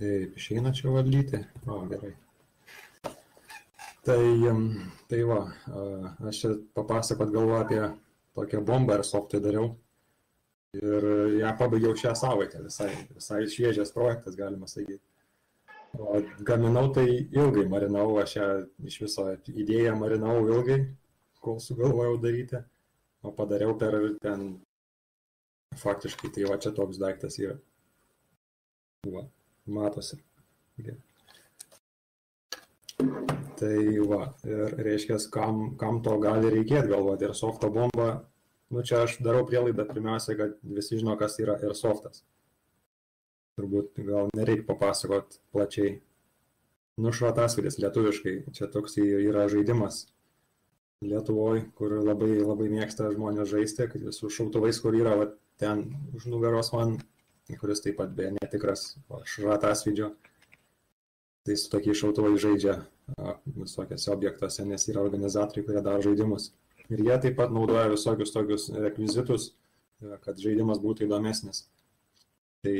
Taip, išeina čia valdyti. O, gerai. Tai, tai va, aš čia papasakot galvoju apie tokią bombą ir softą dariau. Ir ją pabaigiau šią savaitę, visai, visai šviežias projektas, galima sakyti. O gaminau tai ilgai marinau, aš ją iš viso idėją marinau ilgai, kol sugalvojau daryti, o padariau per ten, faktiškai tai va čia toks daiktas yra. Va, matosi. Tai va, ir reiškia, kam, kam to gali reikėti galvoti. Ir softo bomba, nu čia aš darau prielaidą pirmiausia, kad visi žino, kas yra ir softas. Turbūt gal nereikia papasakot plačiai. Nušvatasvidis lietuviškai, čia toks yra žaidimas Lietuvoje, kur labai, labai mėgsta žmonės žaisti, kad su šautuvais, kur yra va, ten už nugaros man, kuris taip pat beje netikras šratasvidžio. Tai su tokiais šautuvais žaidžia visokiose objektuose, nes yra organizatoriai, kurie daro žaidimus. Ir jie taip pat naudoja visokius tokius rekvizitus, kad žaidimas būtų įdomesnis. Tai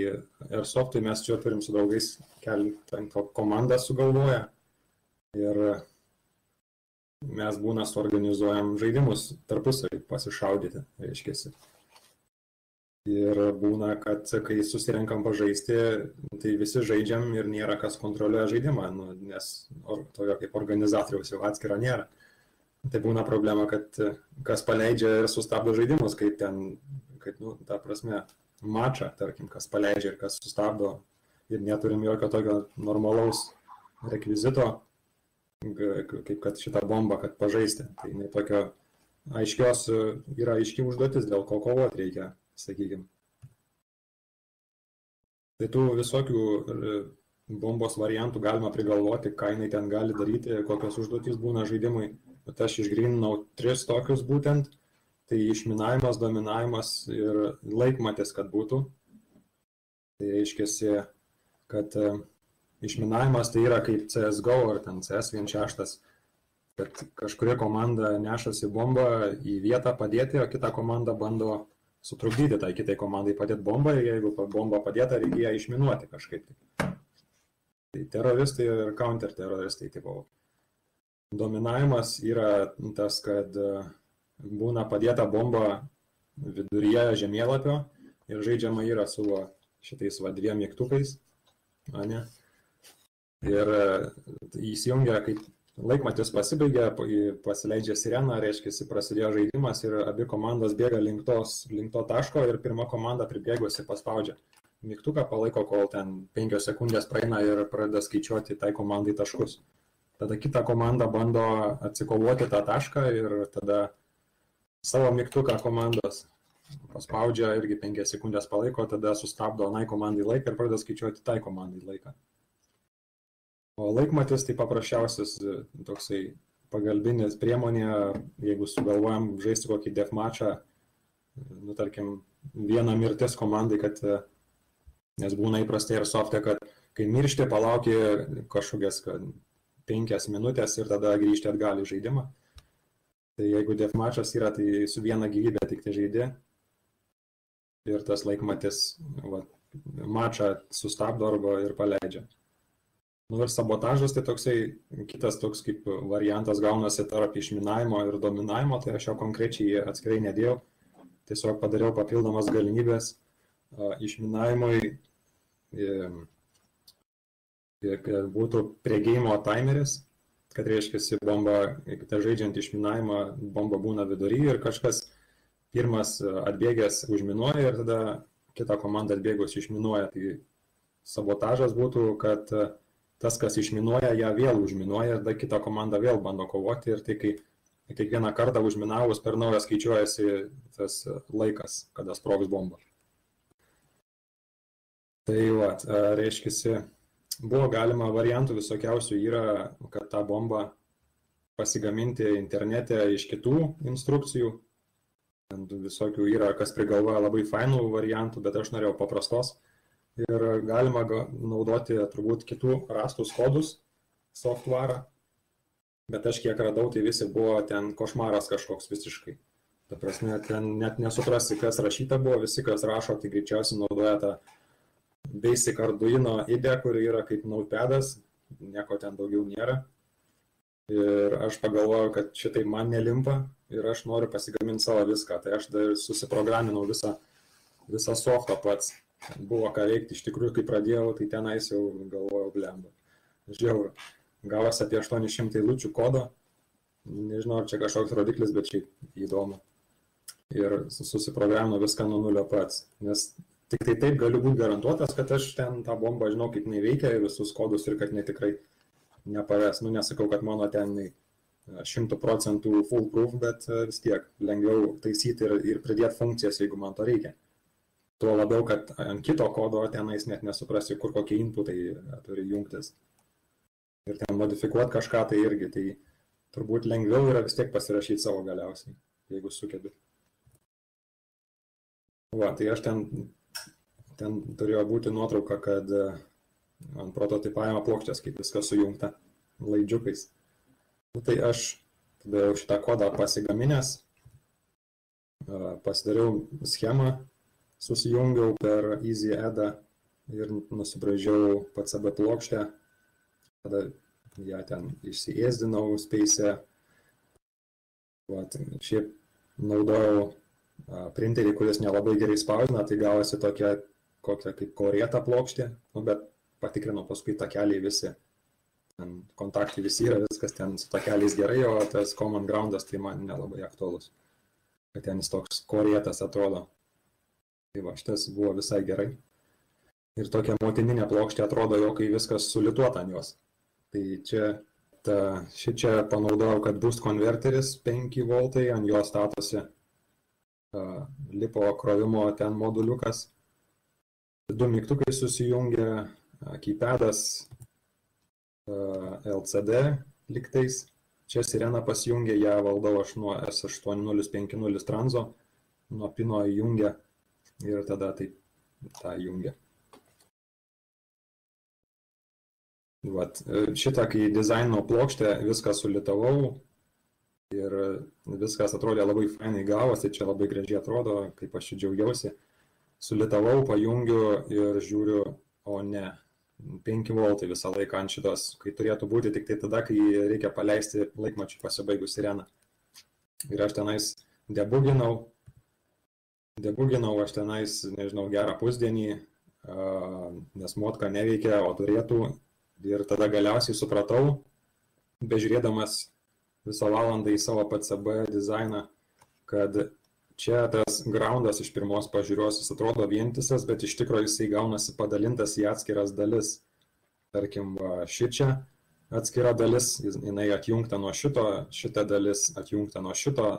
Airsoftui mes čia turim su draugais keletą komandą sugalvoję ir mes būna suorganizuojam žaidimus tarpusavį pasišaudyti, reiškia. Ir būna, kad kai susirenkam pažaisti, tai visi žaidžiam ir nėra kas kontroliuoja žaidimą, nu, nes or, tojo kaip organizatoriaus jau atskira nėra. Tai būna problema, kad kas paleidžia ir sustabdo žaidimus, kaip ten, kaip, nu, ta prasme, mačą, tarkim, kas paleidžia ir kas sustabdo ir neturim jokio tokio normalaus rekvizito, kaip kad šitą bombą, kad pažaisti. Tai ne tokio aiškios yra aiški užduotis, dėl ko kovoti reikia sakykime. Tai tų visokių e, bombos variantų galima prigalvoti, ką jinai ten gali daryti, kokios užduotys būna žaidimui. Bet aš išgrininau tris tokius būtent. Tai išminavimas, dominavimas ir laikmatis, kad būtų. Tai reiškia, kad e, išminavimas tai yra kaip CSGO ar ten CS16, kad kažkuria komanda nešasi bombą į vietą padėti, o kita komanda bando sutrukdyti tai kitai komandai padėti bombą ir jeigu bomba padėta, reikia ją išminuoti kažkaip. Tai, tai teroristai ir counterteroristai tipo. Dominavimas yra tas, kad e, būna padėta bomba viduryje žemėlapio ir žaidžiama yra su šitais va dviem mygtukais. Ne? Ir e, įsijungia kaip laikmatis pasibaigia, pasileidžia sirena, reiškia, prasidėjo žaidimas ir abi komandos bėga link, tos, link to taško ir pirma komanda pribėgusi paspaudžia mygtuką, palaiko, kol ten penkios sekundės praeina ir pradeda skaičiuoti tai komandai taškus. Tada kita komanda bando atsikovoti tą tašką ir tada savo mygtuką komandos paspaudžia irgi penkias sekundės palaiko, tada sustabdo anai komandai laiką ir pradeda skaičiuoti tai komandai laiką. O laikmatis tai paprasčiausias e, toksai pagalbinis priemonė, jeigu sugalvojam žaisti kokį e, nu tarkim, vieną mirtis komandai, kad, e, nes būna įprastai ir softė, kad kai miršti, palauki kažkokias penkias minutės ir tada grįžti atgal į žaidimą. Tai jeigu deathmatchas yra, tai su viena gyvybė tik tai žaidė ir tas laikmatis va, mačą sustabdo arba ir paleidžia. Nu ir sabotažas tai toksai, kitas toks kaip variantas gaunasi tarp išminavimo ir dominavimo, tai aš jo konkrečiai atskirai nedėjau, tiesiog padariau papildomas galimybės išminavimui, kad būtų priegeimo timeris, kad reiškia bomba, tai žaidžiant išminavimą, bomba būna vidury ir kažkas pirmas atbėgęs užminuoja ir tada kita komanda atbėgus išminuoja. Tai sabotažas būtų, kad tas, kas išminuoja, ją vėl užminuoja, tada kita komanda vėl bando kovoti ir tai kai kiekvieną kartą užminavus per naują skaičiuojasi tas laikas, kada sprogs bomba. Tai va, reiškia, buvo galima variantų visokiausių yra, kad tą bombą pasigaminti internete iš kitų instrukcijų. Visokių yra, kas prigalvoja labai fainų variantų, bet aš norėjau paprastos ir galima naudoti turbūt kitų rastus kodus software, bet aš kiek radau, tai visi buvo ten košmaras kažkoks visiškai. Ta prasme, ten net nesuprasi, kas rašyta buvo, visi, kas rašo, tai greičiausiai naudoja tą Basic Arduino IDE, kuri yra kaip naupedas, nieko ten daugiau nėra. Ir aš pagalvojau, kad šitai man nelimpa ir aš noriu pasigaminti savo viską. Tai aš dar susiprograminau visą, visą softą pats. Buvo ką veikti, iš tikrųjų, kai pradėjau, tai tenais jau galvojau, blemba. Žiauru. Gavosi apie 800 eilučių kodo. Nežinau, ar čia kažkoks rodiklis, bet šiaip įdomu. Ir susiprograminau viską nuo nulio pats. Nes tik tai taip galiu būti garantuotas, kad aš ten tą bombą žinau, kaip neveikia visus kodus ir kad netikrai nepaves. Nu, nesakau, kad mano ten šimtų procentų full proof, bet e, vis tiek lengviau taisyti ir, ir pridėti funkcijas, jeigu man to reikia. Tuo labiau, kad ant kito kodo tenais net nesuprasi, kur kokie inputai e, turi jungtis. Ir ten modifikuoti kažką tai irgi, tai turbūt lengviau yra vis tiek pasirašyti savo galiausiai, jeigu sukebi. Va, tai aš ten, ten turėjo būti nuotrauka, kad e, ant prototipavimo plokštės, kaip viskas sujungta laidžiukais. Nu, tai aš tada jau šitą kodą pasigaminęs, pasidariau schemą, susijungiau per EasyEdą ir nusibražiau PCB plokštę, tada ją ten išsiėsdinau space. Vat, šiaip naudojau printerį, kuris nelabai gerai spausdina, tai gavosi tokia kokia kaip korėta plokštė, nu, bet patikrinau paskui takeliai visi. Ten kontaktai visi yra, viskas ten su takeliais gerai, o tas common groundas tai man nelabai aktuolus. Kad ten jis toks korėtas atrodo. Tai va, šitas buvo visai gerai. Ir tokia motininė plokštė atrodo jo, kai viskas sulituota ant jos. Tai čia, ta, ši čia panaudojau, kad boost konverteris 5 voltai, ant jo statosi uh, lipo krovimo ten moduliukas. Du mygtukai susijungia, keypadas LCD liktais. Čia sirena pasijungia, ją valdau aš nuo S8050 tranzo, nuo pino įjungia ir tada taip tą įjungia. Vat, šitą, kai dizaino plokštę, viską sulitavau ir viskas atrodė labai fainai gavosi, čia labai gražiai atrodo, kaip aš čia džiaugiausi. Sulitavau, pajungiu ir žiūriu, o ne, 5 voltai visą laiką ant šitos, kai turėtų būti tik tai tada, kai reikia paleisti laikmačiui pasibaigus sireną. Ir aš tenais debuginau, debuginau aš tenais, nežinau, gerą pusdienį, nes motka neveikia, o turėtų. Ir tada galiausiai supratau, bežiūrėdamas visą valandą į savo PCB dizainą, kad čia tas groundas iš pirmos pažiūros jis atrodo vientisas, bet iš tikrųjų jisai gaunasi padalintas į atskiras dalis. Tarkim, ši čia atskira dalis, jinai atjungta nuo šito, šita dalis atjungta nuo šito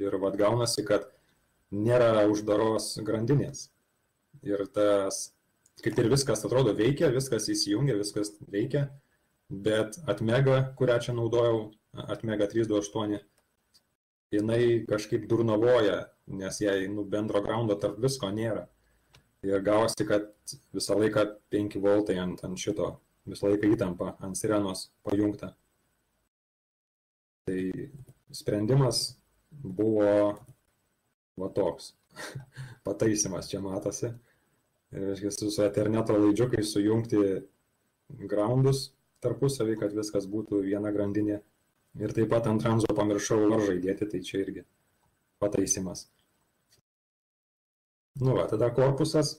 ir vad gaunasi, kad nėra uždaros grandinės. Ir tas, kaip ir viskas atrodo veikia, viskas įsijungia, viskas veikia, bet atmega, kurią čia naudojau, atmega 328, jinai kažkaip durnavoja, nes jai nu, bendro groundo tarp visko nėra. Ir gavosi, kad visą laiką 5 voltai ant, ant šito, visą laiką įtampa ant sirenos pajungta. Tai sprendimas buvo va toks. Pataisimas čia matosi. Ir, reiškia, su Etherneto laidžiukai sujungti groundus tarpusavį, kad viskas būtų viena grandinė Ir taip pat ant tranzo pamiršau varžą įdėti, tai čia irgi pataisimas. Nu va, tada korpusas,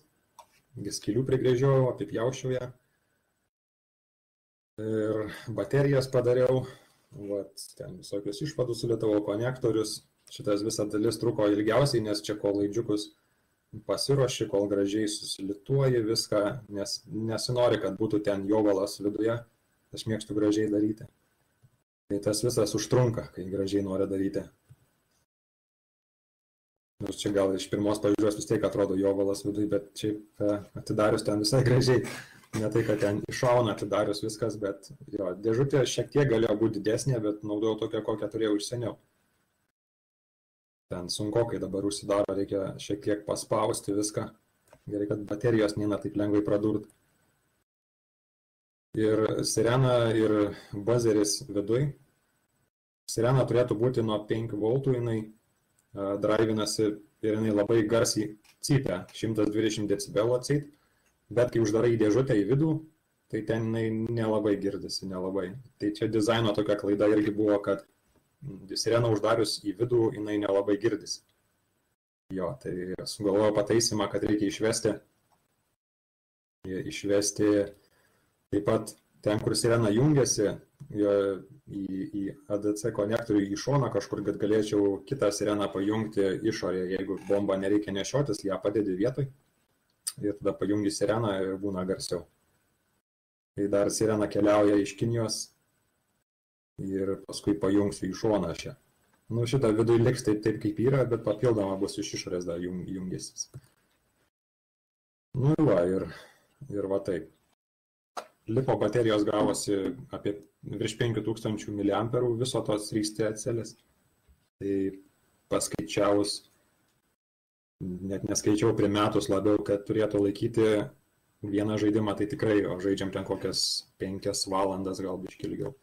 skilių prigrėžiau, apipjaušiau ją. Ir baterijas padariau, vat, ten visokius išvadus sulietavau, konektorius. Šitas visa dalis truko ilgiausiai, nes čia kol laidžiukus pasiruoši, kol gražiai susilituoji viską, nes nesinori, kad būtų ten jovalas viduje. Aš mėgstu gražiai daryti. Tai tas visas užtrunka, kai gražiai nori daryti. Nors čia gal iš pirmos pažiūros vis tiek atrodo jovalas viduje, bet šiaip e, atidarius ten visai gražiai. Ne tai, kad ten iššauna atidarius viskas, bet jo, dėžutė šiek tiek galėjo būti didesnė, bet naudojau tokią, kokią turėjau iš seniau. Ten sunku, kai dabar užsidaro, reikia šiek tiek paspausti viską. Gerai, kad baterijos neina taip lengvai pradurti. Ir sirena ir bazeris viduj Sirena turėtų būti nuo 5 voltų, jinai drivinasi ir jinai labai garsiai cypia, 120 decibelų atsit, bet kai uždarai dėžutę į vidų, tai ten nelabai girdisi, nelabai. Tai čia dizaino tokia klaida irgi buvo, kad sireną uždarius į vidų, jinai nelabai girdisi. Jo, tai sugalvojo pataisimą, kad reikia išvesti, išvesti taip pat ten, kur sirena jungiasi į, į ADC konektorių į šoną kažkur, kad galėčiau kitą sireną pajungti išorėje, jeigu bombą nereikia nešiotis, ją padedi vietoj ir tada pajungi sireną ir būna garsiau. Tai dar sirena keliauja iš Kinijos ir paskui pajungsiu į šoną šią. Nu, šitą vidų liks taip, taip kaip yra, bet papildoma bus iš išorės dar jung, jungėsis. Nu, va, ir, ir va taip. Lipo baterijos gavosi apie virš 5000 mAh viso tos 3T celės. Tai paskaičiavus, net neskaičiau prie metus labiau, kad turėtų laikyti vieną žaidimą, tai tikrai, o žaidžiam ten kokias 5 valandas, galbūt ilgiau.